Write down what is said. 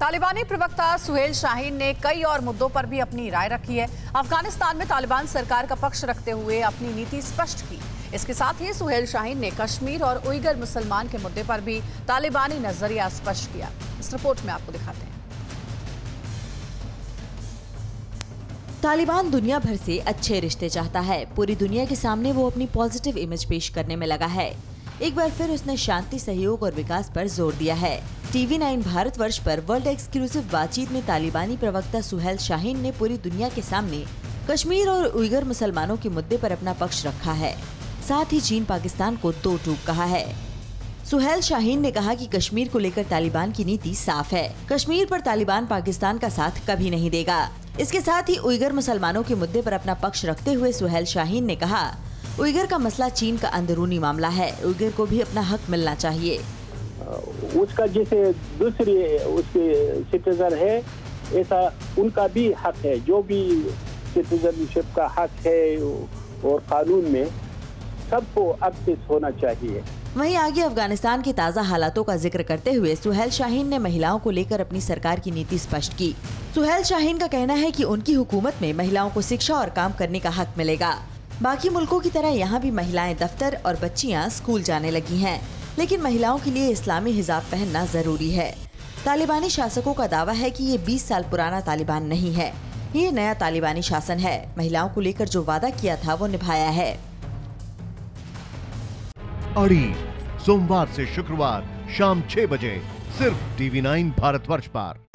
तालिबानी प्रवक्ता सुहेल शाहीन ने कई और मुद्दों पर भी अपनी राय रखी है। अफ़गानिस्तान में तालिबान सरकार का पक्ष रखते हुए अपनी नीति स्पष्ट की। इसके साथ ही सुहेल शाहीन ने कश्मीर और उइगर मुसलमान के मुद्दे पर भी तालिबानी नज़रिया स्पष्ट किया। इस रिपोर्ट में आपको दिखाते हैं। तालिबान दुनिया भर से अच्छे रिश्ते चाहता है। पूरी दुनिया के सामने वो अपनी पॉजिटिव इमेज पेश करने में लगा है। एक बार फिर उसने शांति, सहयोग और विकास पर ज़ोर दिया है। टीवी नाइन भारत वर्ष पर वर्ल्ड एक्सक्लूसिव बातचीत में तालिबानी प्रवक्ता सुहेल शाहीन ने पूरी दुनिया के सामने कश्मीर और उइगर मुसलमानों के मुद्दे पर अपना पक्ष रखा है। साथ ही चीन पाकिस्तान को दो टूक कहा है। सुहेल शाहीन ने कहा कि कश्मीर को लेकर तालिबान की नीति साफ़ है। कश्मीर पर तालिबान पाकिस्तान का साथ कभी नहीं देगा। इसके साथ ही उइगर मुसलमानों के मुद्दे पर अपना पक्ष रखते हुए सुहेल शाहीन ने कहा उइगर का मसला चीन का अंदरूनी मामला है। उइगर को भी अपना हक मिलना चाहिए। उसका जैसे दूसरी उसके सिटीजन है ऐसा उनका भी हक है। जो भी सिटीजनशिप का हक है और कानून में सबको एक्सेस होना चाहिए। वहीं आगे अफ़गानिस्तान के ताज़ा हालातों का ज़िक्र करते हुए सुहेल शाहीन ने महिलाओं को लेकर अपनी सरकार की नीति स्पष्ट की। सुहेल शाहीन का कहना है कि उनकी हुकूमत में महिलाओं को शिक्षा और काम करने का हक मिलेगा। बाकी मुल्कों की तरह यहाँ भी महिलाएँ दफ्तर और बच्चियाँ स्कूल जाने लगी हैं। लेकिन महिलाओं के लिए इस्लामी हिजाब पहनना ज़रूरी है। तालिबानी शासकों का दावा है कि ये 20 साल पुराना तालिबान नहीं है। ये नया तालिबानी शासन है। महिलाओं को लेकर जो वादा किया था, वो निभाया है। अड़ी, सोमवार से शुक्रवार, शाम छह बजे, सिर्फ़ टीवी नाइन भारतवर्ष पर।